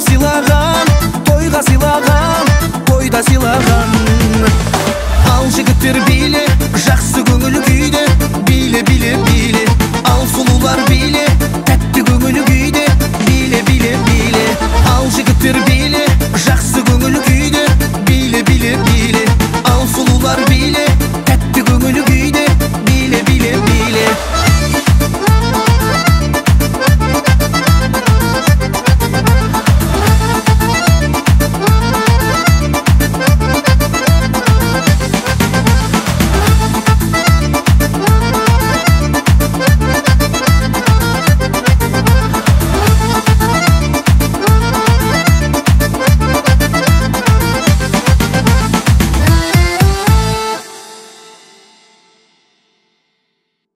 vacilar.